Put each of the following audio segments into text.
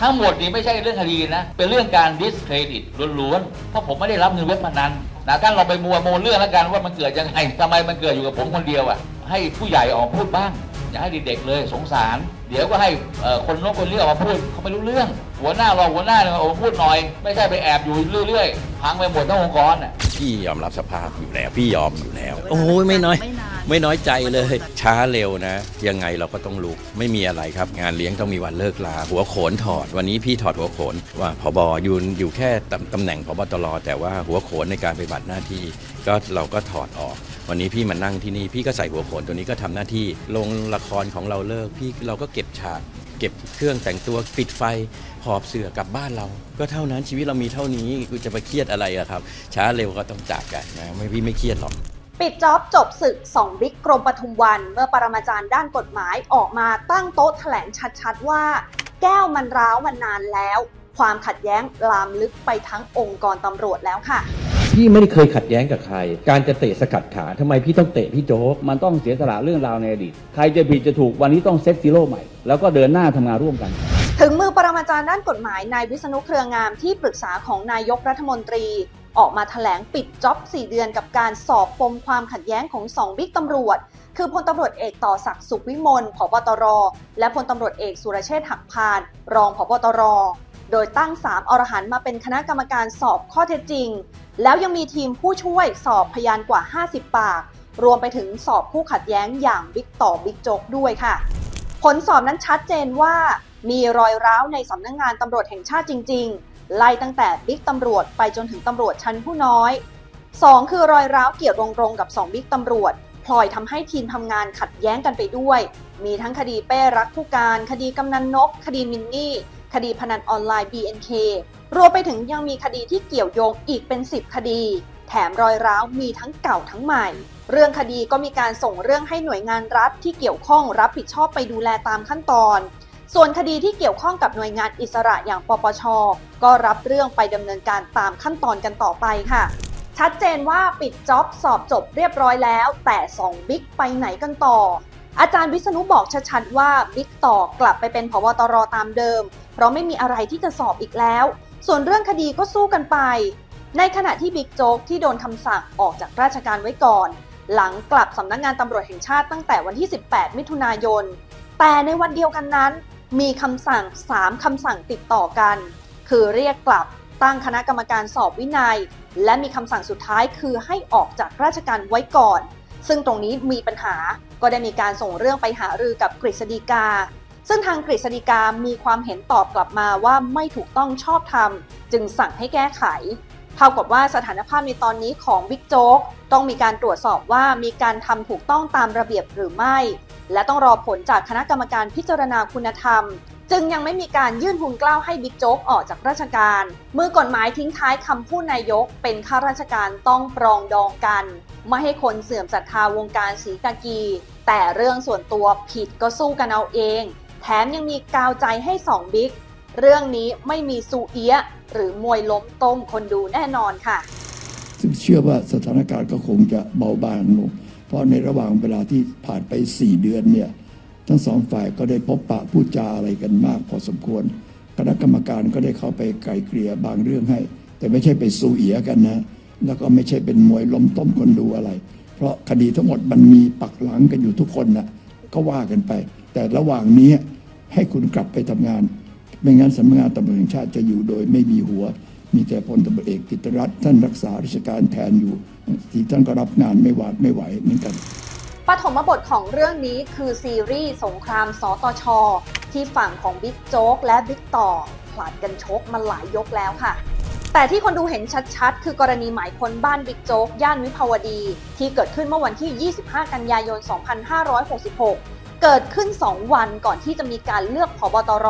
ทั้งหมดนี้ไม่ใช่เรื่องคดีนะ เป็นเรื่องการดิสเครดิตล้วนๆ เพราะผมไม่ได้รับเงินเว็บพนันนะท่านเราไปมัวโมเรื่องแล้วกันว่ามันเกิดยังไงทำไมมันเกิดอยู่กับผมคนเดียวอะ ให้ผู้ใหญ่ออกพูดบ้าง อย่าให้เด็กๆเลยสงสาร เดี๋ยวก็ให้เอ่อคนโน้นคนนี้ออกมาพูดเขาไม่รู้เรื่อง หัวหน้ารองหัวหน้าเนี่ยออกมาพูดหน่อย ไม่ใช่ไปแอบอยู่เรื่อยๆพังไปหมดทั้งองค์กรน่ะพี่ยอมรับสภาพอยู่แล้ว พี่ยอมอยู่แล้ว โอ้ยไม่น้อย ไม่น้อยใจเลย ช้าเร็วนะ ยังไงเราก็ต้องลุก ไม่มีอะไรครับ งานเลี้ยงต้องมีวันเลิกลา หัวโขนถอด วันนี้พี่ถอดหัวโขน ว่าพบอยู่อยู่แค่ตำตำแหน่งพบตรแต่ว่าหัวโขนในการปฏิบัติหน้าที่ ก็เราก็ถอดออก วันนี้พี่มานั่งที่นี่พี่ก็ใส่หัวโขนตัวนี้ก็ทำหน้าที่ลงละครของเราเลิกพี่เราก็เก็บฉากเก็บเครื่องแต่งตัวปิดไฟหอบเสือกลับบ้านเรา ก็เท่านั้นชีวิตเรามีเท่านี้กูจะไปเครียดอะไรอะครับ ช้าเร็วก็ต้องจากกันนะไม่พี่ไม่เครียดหรอก ปิด job จบศึกสองบิ๊กกรมปทุมวัน เมื่อปรมาจารย์ด้านกฎหมายออกมาตั้งโต๊ะแถลงชัดๆว่า แก้วมันร้าวมานานแล้ว ความขัดแย้งลามลึกไปทั้งองค์กรตำรวจแล้วค่ะ พี่ไม่ได้เคยขัดแย้งกับใคร การจะเตะสกัดขาทำไมพี่ต้องเตะพี่โจ๊กมันต้องเสียสละเรื่องราวในอดีตใครจะผิดจะถูกวันนี้ต้อง set zero ใหม่ แล้วก็เดินหน้าทำงานร่วมกันถึงมือปรมาจารย์ด้านกฎหมายนายวิษณุเครืองามที่ปรึกษาของนายกรัฐมนตรี ออกมาแถลงปิดจ็อบ 4 เดือนกับการสอบปมความขัดแย้งของ 2 บิ๊กตำรวจ คือพลตำรวจเอกต่อศักดิ์สุขวิมลผบตร และพลตำรวจเอกสุรเชษฐ์หักพาน รองผบตร โดยตั้ง 3 อรหันต์มาเป็นคณะกรรมการสอบข้อเท็จจริง แล้วยังมีทีมผู้ช่วยสอบพยานกว่า 50 ปาก รวมไปถึงสอบผู้ขัดแย้งอย่างบิ๊กต่อบิ๊กโจ๊กด้วยค่ะ ผลสอบนั้นชัดเจนว่ามีรอยร้าวในสำนักงงานตำรวจแห่งชาติจริง ๆ ไล่ตั้งแต่บิ๊กตำรวจไปจนถึงตำรวจชั้นผู้น้อย 2 คือรอยร้าวเกี่ยวรงๆกับ 2 บิ๊กตำรวจ พลอยทำให้ทีมทำงานขัดแย้งกันไปด้วย มีทั้งคดีเป้รักผู้การ คดีกำนันนก คดีมินนี่ คดีพนันออนไลน์ BNK รวมไปถึงยังมีคดีที่เกี่ยวโยงอีกเป็น 10 คดี แถมรอยร้าวมีทั้งเก่าทั้งใหม่ เรื่องคดีก็มีการส่งเรื่องให้หน่วยงานรัฐที่เกี่ยวข้องรับผิดชอบไปดูแลตามขั้นตอน ส่วนคดีที่เกี่ยวข้องกับหน่วยงานอิสระอย่างปปช ก็รับเรื่องไปดำเนินการตามขั้นตอนกันต่อไปค่ะ ชัดเจนว่าปิดจ็อบสอบจบเรียบร้อยแล้ว แต่2บิ๊กไปไหนกันต่อ อาจารย์วิษณุบอกชัดๆว่าบิ๊กต่อกลับไปเป็นผบตรตามเดิม เพราะไม่มีอะไรที่จะสอบอีกแล้ว ส่วนเรื่องคดีก็สู้กันไป ในขณะที่บิ๊กโจ๊กที่โดนคำสั่งออกจากราชการไว้ก่อน หลังกลับสำนักงานตำรวจแห่งชาติตั้งแต่วันที่ 18 มิถุนายน แต่ในวันเดียวกันนั้น มีคำสั่ง 3คำสั่งติดต่อกัน คือเรียกกลับตั้งคณะกรรมการสอบวินัย และมีคำสั่งสุดท้ายคือให้ออกจากราชการไว้ก่อน ซึ่งตรงนี้มีปัญหาก็ได้มีการส่งเรื่องไปหารือกับกฤษฎีกา ซึ่งทางกฤษฎีกามีความเห็นตอบกลับมาว่าไม่ถูกต้องชอบธรรม จึงสั่งให้แก้ไข เท่ากับว่าสถานภาพในตอนนี้ของบิ๊กโจ๊กต้องมีการตรวจสอบว่ามีการทำถูกต้องตามระเบียบหรือไม่ และต้องรอผลจากคณะกรรมการพิจารณาคุณธรรม จึงยังไม่มีการยื่นทุนกล้าวให้บิ๊กโจ๊กออกจากราชการ มือกฎหมายทิ้งท้ายคำพูดนายก เป็นข้าราชการต้องปรองดองกัน ไม่ให้คนเสื่อมศรัทธาวงการสีกากี แต่เรื่องส่วนตัวผิดก็สู้กันเอาเอง แถมยังมีกาวใจให้สองบิ๊กเรื่องนี้ไม่มีซูเอียะหรือมวยล้มต้มคนดูแน่นอนค่ะ ซึ่งเชื่อว่าสถานการณ์ก็คงจะเบาบางลง เพราะในระหว่างเวลาที่ผ่านไป 4 เดือนเนี่ยทั้งสองฝ่ายก็ได้พบปะพูดจาอะไรกันมากพอสมควร คณะกรรมการก็ได้เข้าไปไกลเกลี่ยบางเรื่องให้ แต่ไม่ใช่ไปซูเอียกันนะแล้วก็ไม่ใช่เป็นมวยล้มต้มคนดูอะไร เพราะคดีทั้งหมดมันมีปักหลังกันอยู่ทุกคนนะก็ว่ากันไป แต่ระหว่างนี้ให้คุณกลับไปทำงาน ไม่งั้นสำนักงานตำรวจแห่งชาติจะอยู่โดยไม่มีหัว มีแต่พลตำรวจเอกกิตติรัตน์ท่านรักษาราชการแทนอยู่ ที่ท่านก็รับงานไม่หวาดไม่ไหวเหมือนกันปฐมบทของเรื่องนี้คือซีรีส์สงครามสตช ที่ฝั่งของบิ๊กโจ๊กและบิ๊กต่อผลัดกันชกมาหลายยกแล้วค่ะ แต่ที่คนดูเห็นชัดๆ คือกรณีหมายค้นบ้านบิ๊กโจ๊ก ย่านวิภาวดี ที่เกิดขึ้นเมื่อวันที่ 25 กันยายน 2566 เกิดขึ้น 2 วันก่อนที่จะมีการเลือกผบตร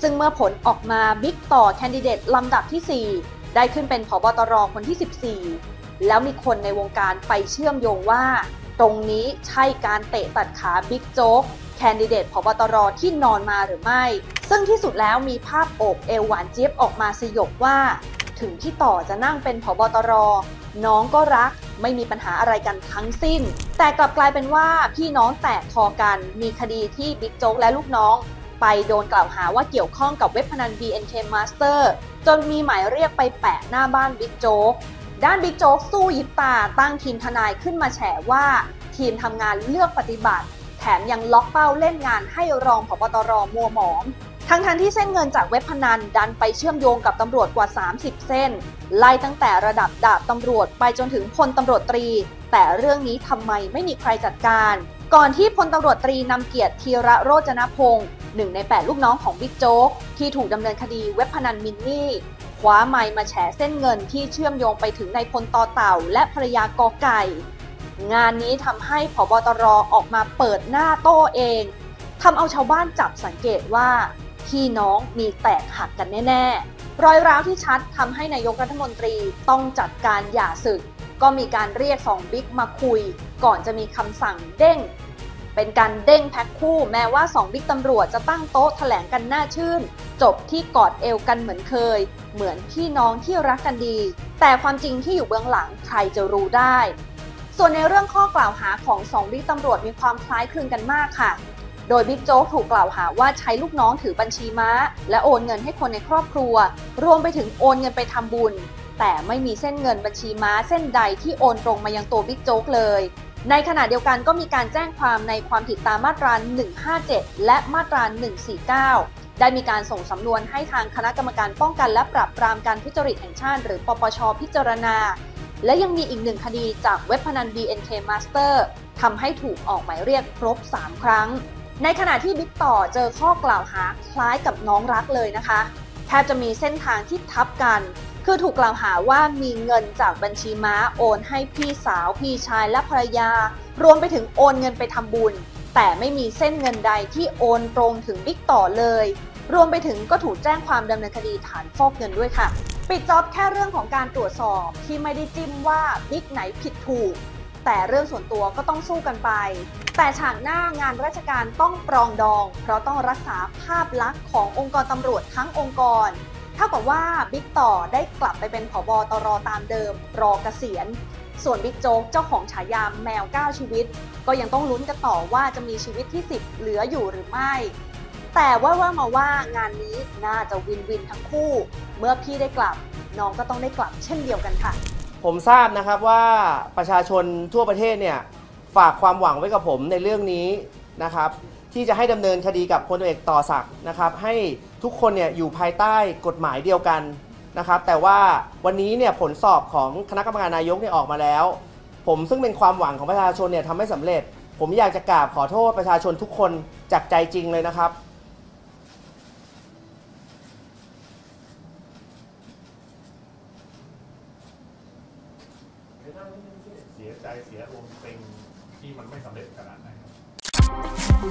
ซึ่งเมื่อผลออกมาบิ๊กต่อ candidate ลำดับที่ 4 ได้ขึ้นเป็นผบตรคนที่ 14 แล้วมีคนในวงการไปเชื่อมโยงว่า ตรงนี้ใช่การเตะตัดขาบิ๊กโจ๊กแคนดิเดตผบตรที่นอนมาหรือไม่ ซึ่งที่สุดแล้วมีภาพโอบเอวหวานเจี๊ยบออกมาสยบว่า ถึงที่ต่อจะนั่งเป็นผบตรน้องก็รักไม่มีปัญหาอะไรกันทั้งสิ้น แต่กลับกลายเป็นว่าพี่น้องแตกคอกันมีคดีที่บิ๊กโจ๊กและลูกน้อง ไปโดนกล่าวหาว่าเกี่ยวข้องกับเว็บพนัน BNK Master จนมีหมายเรียกไปแปะหน้าบ้านบิ๊กโจ๊ก ด้านบิ๊กโจ๊กสู้ยิบตาตั้งทีมทนายขึ้นมาแฉว่า ทีมทำงานเลือกปฏิบัติ แถมยังล็อกเป้าเล่นงานให้รองผบตรมัวหมอง ทั้งทันที่เส้นเงินจากเว็บพนันดันไปเชื่อมโยงกับตำรวจกว่า 30 เส้น ไล่ตั้งแต่ระดับดาบตำรวจไปจนถึงพลตำรวจตรี แต่เรื่องนี้ทำไมไม่มีใครจัดการ ก่อนที่พลตำรวจตรีนำเกียรติธีระโรจนพงศ์ หนึ่งใน 8 ลูกน้องของบิ๊กโจ๊กที่ถูกดำเนินคดีเว็บพนันมินนี่คว้าไมค์มาแฉเส้นเงินที่เชื่อมโยงไปถึงนายพลต่อเต่า และภรรยากอไก่ งานนี้ทำให้ผบตรออกมาเปิดหน้าโต้เองทำเอาชาวบ้านจับสังเกตว่าพี่น้องมีแตกหักกันแน่ ๆ รอยร้าวที่ชัดทำให้นายกรัฐมนตรีต้องจัดการหย่าศึก ก็มีการเรียกสองบิ๊กมาคุย ก่อนจะมีคำสั่งเด้ง เป็นการเด้งแพ็คคู่แม้ว่าสองบิ๊กตำรวจจะตั้งโต๊ะแถลงกันหน้าชื่น จบที่กอดเอวกันเหมือนเคย เหมือนพี่น้องที่รักกันดี แต่ความจริงที่อยู่เบื้องหลังใครจะรู้ได้ ส่วนในเรื่องข้อกล่าวหาของสองบิ๊กตำรวจมีความคล้ายคลึงกันมากค่ะ โดยบิ๊กโจ๊กถูกกล่าวหาว่าใช้ลูกน้องถือบัญชีม้า และโอนเงินให้คนในครอบครัว รวมไปถึงโอนเงินไปทำบุญ แต่ไม่มีเส้นเงินบัญชีม้าเส้นใดที่โอนตรงมายังตัวบิ๊กโจ๊กเลย ในขณะเดียวกันก็มีการแจ้งความในความผิดตามมาตรา 157 และมาตรา 149 ได้มีการส่งสำนวนให้ทางคณะกรรมการป้องกันและปราบปรามการทุจริตแห่งชาติ หรือปปชพิจารณา และยังมีอีกหนึ่งคดีจากเว็บพนัน BNK Master ทำให้ถูกออกหมายเรียกครบ 3 ครั้ง ในขณะที่บิ๊กต่อเจอข้อกล่าวหาคล้ายกับน้องรักเลยนะคะ แทบจะมีเส้นทางที่ทับกัน คือถูกกล่าวหาว่ามีเงินจากบัญชีม้าโอนให้พี่สาวพี่ชายและภรรยา รวมไปถึงโอนเงินไปทำบุญ แต่ไม่มีเส้นเงินใดที่โอนตรงถึงบิ๊กต่อเลย รวมไปถึงก็ถูกแจ้งความดำเนินคดีฐานฟอกเงินด้วยค่ะ ปิดจ็อบแค่เรื่องของการตรวจสอบที่ไม่ได้จิ้มว่าบิ๊กไหนผิดถูก แต่เรื่องส่วนตัวก็ต้องสู้กันไป แต่ฉากหน้างานราชการต้องปรองดอง เพราะต้องรักษาภาพลักษณ์ขององค์กรตำรวจทั้งองค์กรเท่ากับว่าบิ๊กต่อได้กลับไปเป็นผบตรตามเดิม รอเกษียณ ส่วนบิ๊กโจ๊กเจ้าของฉายาแมว 9 ชีวิต ก็ยังต้องลุ้นกันต่อว่าจะมีชีวิตที่ 10 เหลืออยู่หรือไม่ แต่ว่าว่ามาว่างานนี้น่าจะวินวินทั้งคู่ เมื่อพี่ได้กลับ น้องก็ต้องได้กลับเช่นเดียวกันค่ะ ผมทราบนะครับว่าประชาชนทั่วประเทศเนี่ย ฝากความหวังไว้กับผมในเรื่องนี้นะครับที่จะให้ดำเนินคดีกับพลตำรวเอกต่อศักดิ์นะครับ ให้ทุกคนเนี่ยอยู่ภายใต้กฎหมายเดียวกันนะครับ แต่ว่าวันนี้เนี่ยผลสอบของคณะกรรมการนายกเนี่ยออกมาแล้ว ผมซึ่งเป็นความหวังของประชาชนเนี่ยทำไม่สำเร็จ ผมอยากจะกราบขอโทษประชาชนทุกคนจากใจจริงเลยนะครับเสียใจเสียอมเป็น ที่มันไม่สำเร็จขนาดไหนครับ